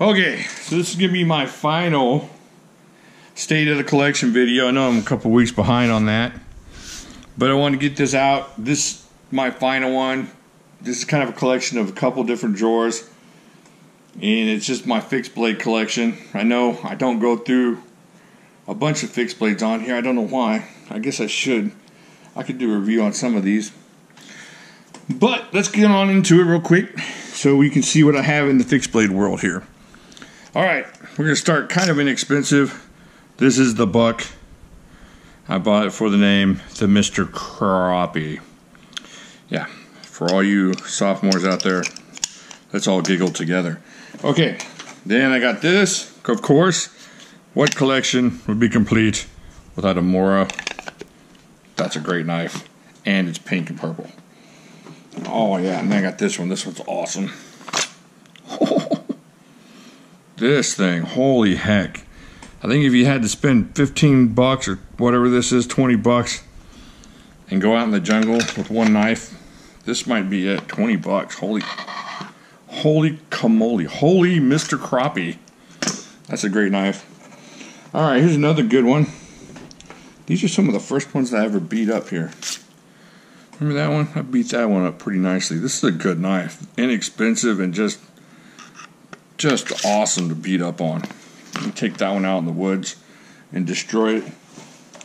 Okay, so this is gonna be my final state of the collection video. I know I'm a couple weeks behind on that, but I want to get this out. This my final one. This is kind of a collection of a couple different drawers, and it's just my fixed blade collection. I know I don't go through a bunch of fixed blades on here. I don't know why. I guess I should. I could do a review on some of these. But let's get on into it real quick so we can see what I have in the fixed blade world here. All right, we're going to start kind of inexpensive. This is the buck. I bought it for the name, the Mr. Crappie. Yeah, for all you sophomores out there, let's all giggle together. Okay, then I got this. Of course, what collection would be complete without a Mora? That's a great knife, and it's pink and purple. Oh yeah, and I got this one. This one's awesome. This thing, holy heck. I think if you had to spend 15 bucks or whatever this is, 20 bucks, and go out in the jungle with one knife, this might be it. 20 bucks. Holy, holy camoli. Holy Mr. Crappie. That's a great knife. All right, here's another good one. These are some of the first ones that I ever beat up here. Remember that one? I beat that one up pretty nicely. This is a good knife. Inexpensive and just just awesome to beat up on. Take that one out in the woods and destroy it.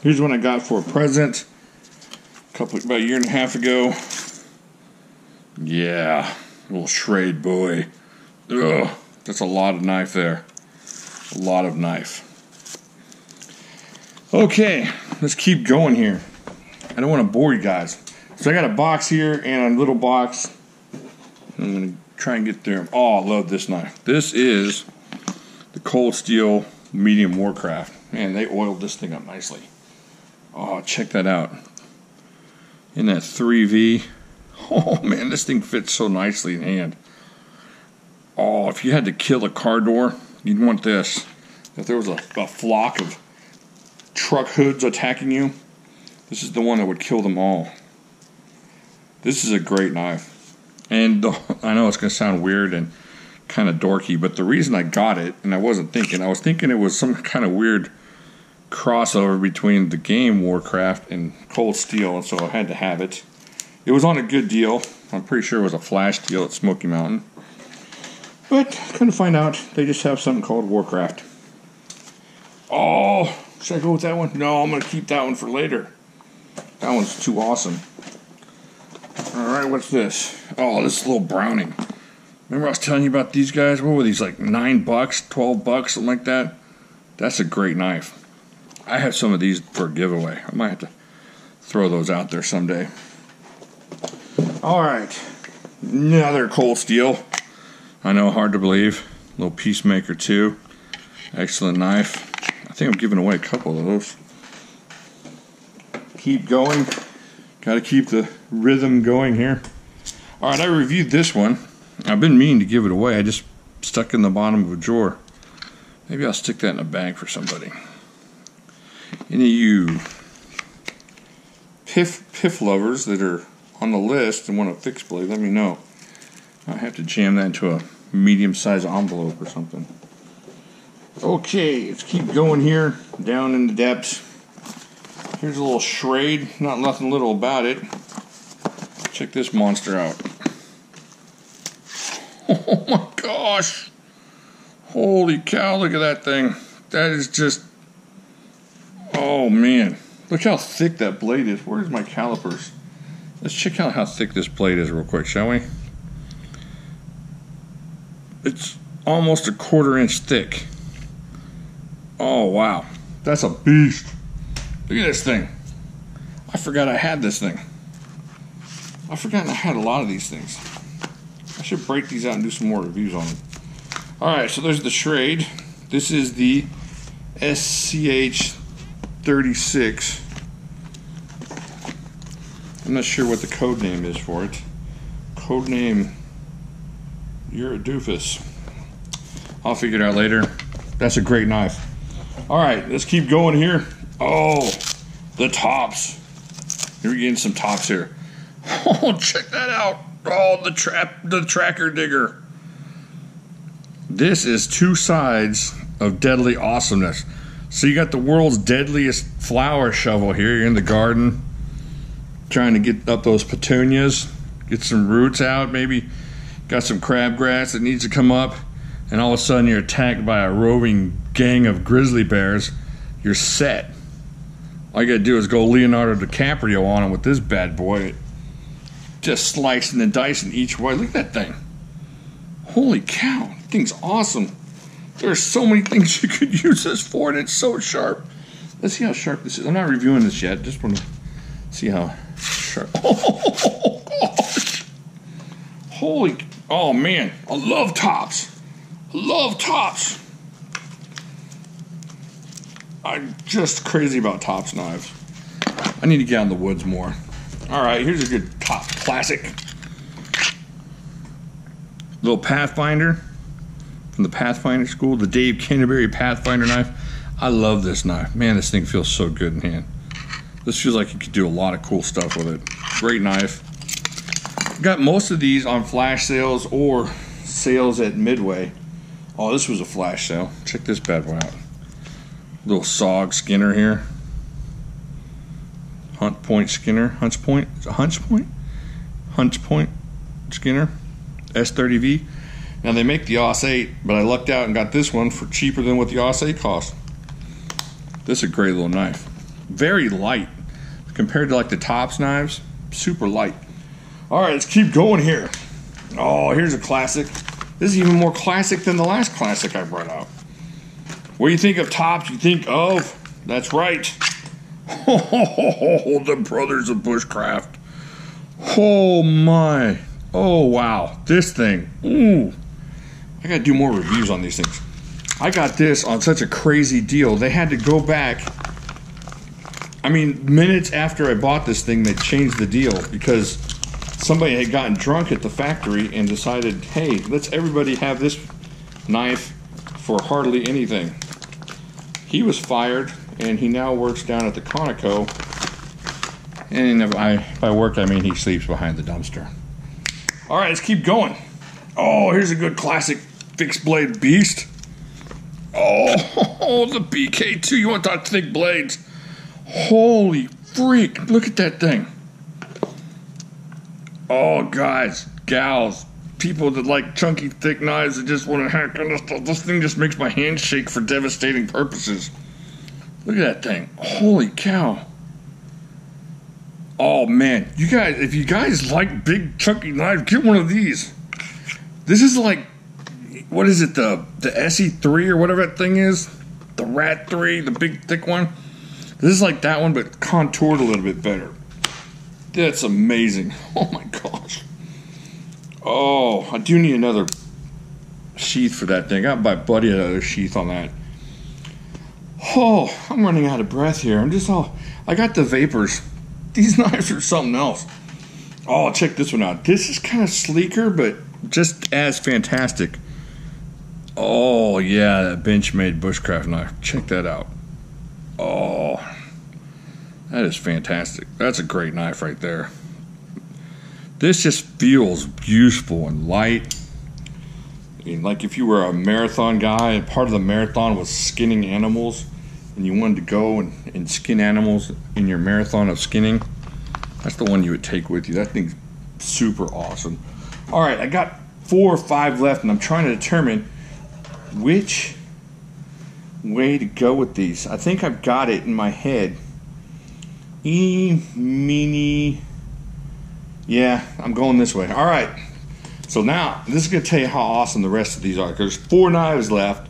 Here's one I got for a present a couple about a year and a half ago. Yeah, little Schrade boy. Ugh, that's a lot of knife there. A lot of knife. Okay, let's keep going here. I don't want to bore you guys. So I got a box here and a little box. I'm gonna try and get there. Oh, I love this knife. This is the Cold Steel Medium Warcraft. Man, they oiled this thing up nicely. Oh, check that out. In that 3V. Oh man, this thing fits so nicely in hand. Oh, if you had to kill a car door, you'd want this. If there was a, a flock of truck hoods attacking you, this is the one that would kill them all. This is a great knife. And the, I know it's going to sound weird and kind of dorky, but the reason I got it, and I wasn't thinking, I was thinking it was some kind of weird crossover between the game Warcraft and Cold Steel, and so I had to have it. It was on a good deal. I'm pretty sure it was a flash deal at Smoky Mountain. But couldn't find out they just have something called Warcraft. Oh, should I go with that one? No, I'm going to keep that one for later. That one's too awesome. All right, what's this? Oh, this little Browning. Remember I was telling you about these guys? What were these, like 9 bucks, 12 bucks, something like that? That's a great knife. I have some of these for a giveaway. I might have to throw those out there someday. All right, another cold steel. I know, hard to believe. Little Peacemaker too. Excellent knife. I think I'm giving away a couple of those. Keep going. Got to keep the rhythm going here. All right, I reviewed this one. I've been meaning to give it away. I just stuck in the bottom of a drawer. Maybe I'll stick that in a bag for somebody. Any of you piff piff lovers that are on the list and want a fixed blade, let me know. I have to jam that into a medium-sized envelope or something. Okay, let's keep going here, down in the depths. Here's a little Schrade, not nothing little about it. Check this monster out. Oh my gosh! Holy cow, look at that thing. That is just. Oh man. Look how thick that blade is. Where's my calipers? Let's check out how thick this blade is real quick, shall we? It's almost a quarter inch thick. Oh wow. That's a beast. Look at this thing. I forgot I had this thing. I forgot I had a lot of these things. Should break these out and do some more reviews on them. Alright, so there's the Schrade. This is the SCH 36. I'm not sure what the code name is for it. Code name, you're a doofus. I'll figure it out later. That's a great knife. All right, let's keep going here. Oh, the tops. Here we getting some tops here. Oh, check that out. Oh, the trap, the tracker digger. This is two sides of deadly awesomeness. So you got the world's deadliest flower shovel here. You're in the garden trying to get up those petunias, get some roots out, maybe got some crabgrass that needs to come up, and all of a sudden you're attacked by a roving gang of grizzly bears. You're set. All you gotta do is go Leonardo DiCaprio on it with this bad boy. Just slicing and dicing each way. Look at that thing. Holy cow, that thing's awesome. There's so many things you could use this for, and it's so sharp. Let's see how sharp this is. I'm not reviewing this yet. Just want to see how sharp. Oh gosh! Holy! Oh man, I love tops. I love tops. I'm just crazy about tops knives. I need to get out in the woods more. All right, here's a good top classic. Little Pathfinder from the Pathfinder school, the Dave Canterbury Pathfinder knife. I love this knife. Man, this thing feels so good in hand. This feels like you could do a lot of cool stuff with it. Great knife. Got most of these on flash sales or sales at Midway. Oh, this was a flash sale. Check this bad boy out. Little SOG Skinner here. Hunt Point Skinner. Hunts Point? Hunts Point? Hunts Point Skinner. S30V. Now they make the OS 8, but I lucked out and got this one for cheaper than what the OS 8 cost. This is a great little knife. Very light compared to like the tops knives. Super light. All right, let's keep going here. Oh, here's a classic. This is even more classic than the last classic I brought out. What do you think of tops? You think of? That's right. Oh, the Brothers of Bushcraft. Oh my. Oh wow. This thing. Ooh. I gotta do more reviews on these things. I got this on such a crazy deal. They had to go back. I mean, minutes after I bought this thing, they changed the deal because somebody had gotten drunk at the factory and decided, hey, let's everybody have this knife for hardly anything. He was fired, and he now works down at the Conoco. And by, by work, I mean he sleeps behind the dumpster. All right, let's keep going. Oh, here's a good classic fixed blade beast. Oh, oh the BK2. You want that thick blades? Holy freak. Look at that thing. Oh, guys, gals, people that like chunky, thick knives that just want to hack on this stuff. This thing just makes my hand shake for devastating purposes. Look at that thing. Holy cow. Oh, man. You guys, if you guys like big, chunky knives, get one of these. This is like what is it the the SE3 or whatever that thing is, the Rat 3, the big thick one. This is like that one, but contoured a little bit better. That's amazing. Oh my gosh. Oh, I do need another sheath for that thing. I got my buddy another sheath on that. Oh, I'm running out of breath here. I'm just all. I got the vapors. These knives are something else. Oh, check this one out. This is kind of sleeker, but just as fantastic. Oh yeah, that Benchmade bushcraft knife. Check that out. Oh, that is fantastic. That's a great knife right there. This just feels useful and light. Like if you were a marathon guy and part of the marathon was skinning animals and you wanted to go and, and skin animals in your marathon of skinning, that's the one you would take with you. That thing's super awesome. All right, I got four or five left and I'm trying to determine which way to go with these. I think I've got it in my head. E mini. Yeah, I'm going this way. All right. So now this is going to tell you how awesome the rest of these are. There's four knives left,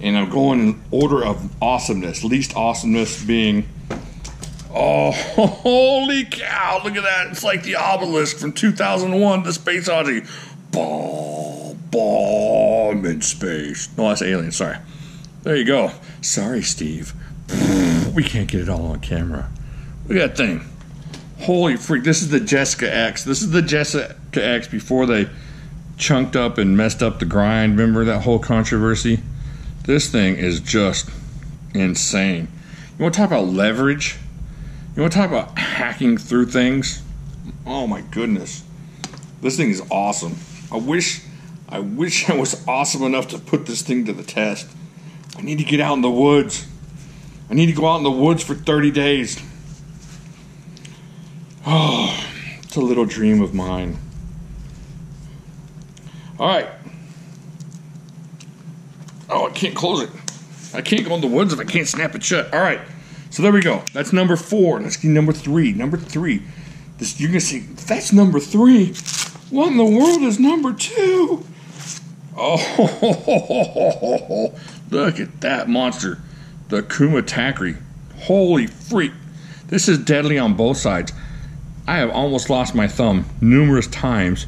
and I'm going in order of awesomeness. Least awesomeness being. Oh, holy cow! Look at that. It's like the obelisk from 2001, The Space Odyssey. Bomb, bomb in space. No, that's alien. Sorry. There you go. Sorry, Steve. We can't get it all on camera. Look at that thing. Holy freak. This is the Jessica X. This is the Jessica X before they chunked up and messed up the grind. Remember that whole controversy? This thing is just insane. You want to talk about leverage? You want to talk about hacking through things? Oh my goodness. This thing is awesome. I wish I wish I was awesome enough to put this thing to the test. I need to get out in the woods. I need to go out in the woods for 30 days. Oh, it's a little dream of mine. All right. Oh, I can't close it. I can't go in the woods if I can't snap it shut. All right. So there we go. That's number four. Let's get number three. Number three. This you're gonna see. That's number three. What in the world is number two? Oh, look at that monster, the Kuma Takri. Holy freak! This is deadly on both sides. I have almost lost my thumb numerous times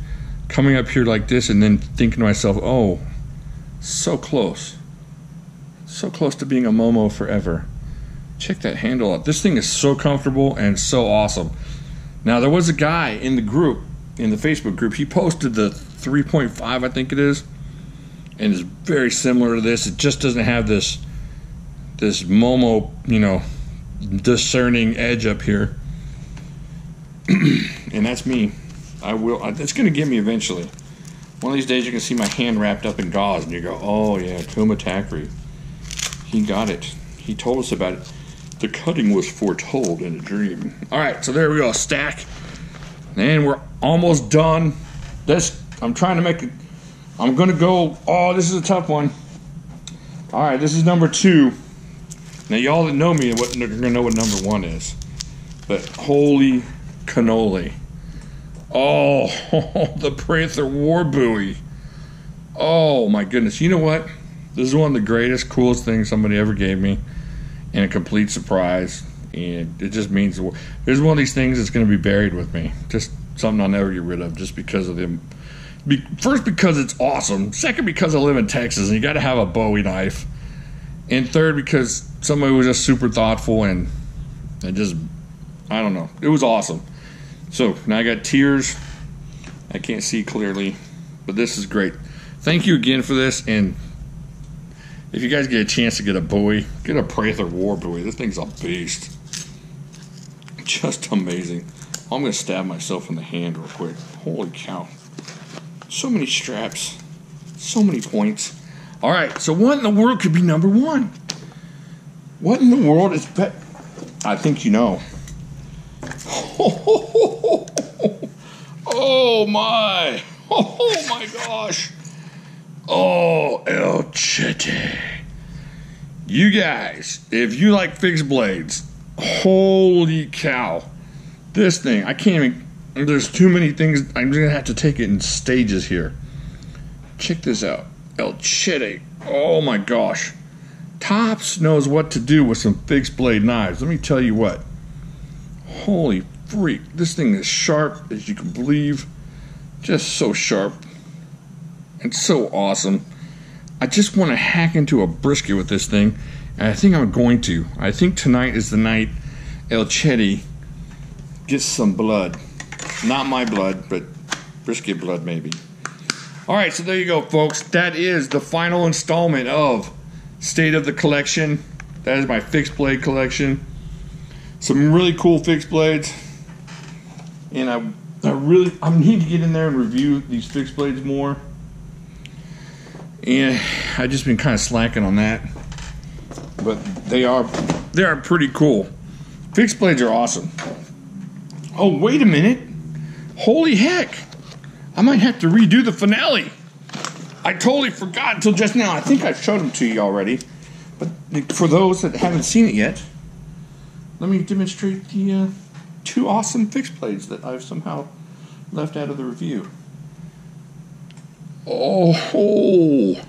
coming up here like this and then thinking to myself, oh, so close. So close to being a Momo forever. Check that handle out. This thing is so comfortable and so awesome. Now, there was a guy in the group, in the Facebook group, he posted the 3.5, I think it is, and it's very similar to this. It just doesn't have this this Momo, you know, discerning edge up here. and that's me. I will. It's going to get me eventually. One of these days, you can see my hand wrapped up in gauze, and you go, "Oh yeah, Kuma Takri. He got it. He told us about it. The cutting was foretold in a dream." All right, so there we go. Stack, and we're almost done. This I'm trying to make it. I'm going to go. Oh, this is a tough one. All right, this is number two. Now, y'all that know me, what you're gonna know what number one is. But holy cannoli! Oh, the Prather War Bowie. Oh my goodness! You know what? This is one of the greatest, coolest things somebody ever gave me, and a complete surprise. And it just means this is one of these things that's going to be buried with me. Just something I'll never get rid of, just because of them. First, because it's awesome. Second, because I live in Texas and you got to have a Bowie knife. And third, because somebody was just super thoughtful and and just I don't know. It was awesome. So now I got tears. I can't see clearly, but this is great. Thank you again for this. And if you guys get a chance to get a Bowie, get a Prather War Bowie. This thing's a beast. Just amazing. I'm going to stab myself in the hand real quick. Holy cow. So many straps, so many points. All right, so what in the world could be number one? What in the world is? I think you know. Oh my! Oh my gosh! Oh, El Chete. You guys, if you like fixed blades, holy cow. This thing, I can't even, there's too many things. I'm gonna have to take it in stages here. Check this out. El Chete. Oh my gosh. Tops knows what to do with some fixed blade knives. Let me tell you what. Holy freak. This thing is sharp as you can believe. Just so sharp. and so awesome. I just want to hack into a brisket with this thing. And I think I'm going to. I think tonight is the night El Chete gets some blood. Not my blood, but brisket blood, maybe. All right, so there you go, folks. That is the final installment of State of the Collection. That is my fixed blade collection. Some really cool fixed blades and I, I really I need to get in there and review these fixed blades more. And I just been kind of slacking on that, but they are they are pretty cool. Fixed blades are awesome. Oh wait a minute! Holy heck! I might have to redo the finale. I totally forgot until just now. I think I showed them to you already, but for those that haven't seen it yet, let me demonstrate the. Uh, two awesome fixed blades that I've somehow left out of the review. Oh, oh,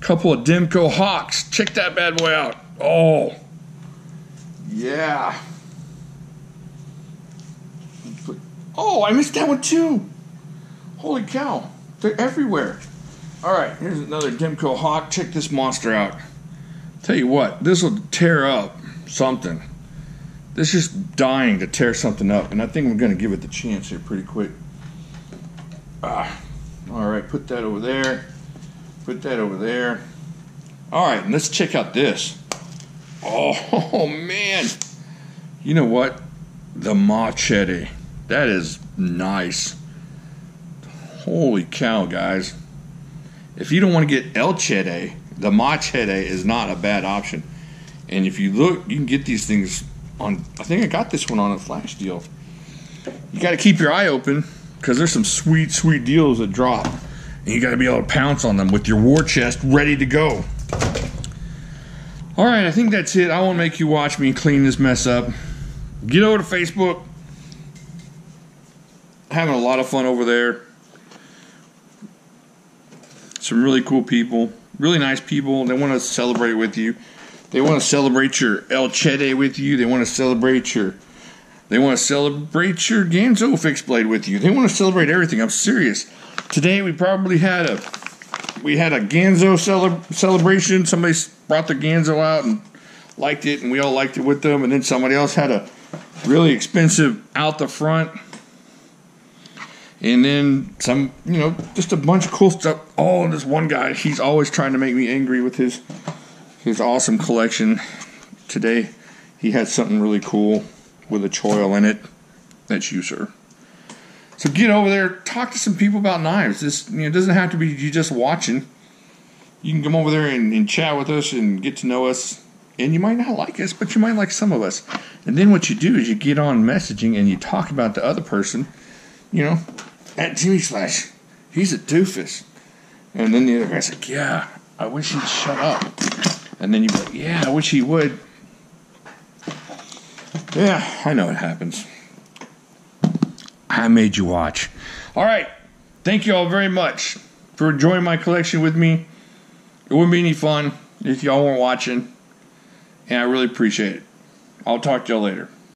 couple of Demko Hawks. Check that bad boy out. Oh, yeah. Oh, I missed that one too. Holy cow, they're everywhere. All right, here's another Demko Hawk. Check this monster out. Tell you what, this will tear up something. This is dying to tear something up, and I think we're going to give it the chance here pretty quick. Ah, all right, put that over there. Put that over there. All right, let's check out this. Oh, oh man. You know what? The machete. That is nice. Holy cow, guys. if you don't want to get El Chete, the Machete is not a bad option. And if you look, you can get these things on. I think I got this one on a flash deal. You got to keep your eye open because there's some sweet, sweet deals that drop. And you got to be able to pounce on them with your war chest ready to go. All right, I think that's it. I won't make you watch me clean this mess up. Get over to Facebook. Having a lot of fun over there. Some really cool people, really nice people. They want to celebrate with you. They want to celebrate your El Chete with you. They want to celebrate your they want to celebrate your Ganzo fixed blade with you. They want to celebrate everything. I'm serious. Today we probably had a we had a Ganzo cele- celebration. Somebody brought the Ganzo out and liked it, and we all liked it with them. And then somebody else had a really expensive out the front, and then some, you know, just a bunch of cool stuff. All in this one guy. He's always trying to make me angry with his his awesome collection. Today he had something really cool with a choil in it. That's you, sir. So get over there, talk to some people about knives. This you know, it doesn't have to be you just watching. You can come over there and, and chat with us and get to know us. And you might not like us, but you might like some of us. And then what you do is you get on messaging and you talk about the other person, you know, at Jimislash. He's a doofus. And then the other guy's like, yeah, I wish he'd shut up. And then you go, yeah, I wish he would. Yeah, I know it happens. I made you watch. All right. Thank you all very much for enjoying my collection with me. It wouldn't be any fun if y'all weren't watching. And I really appreciate it. I'll talk to y'all later.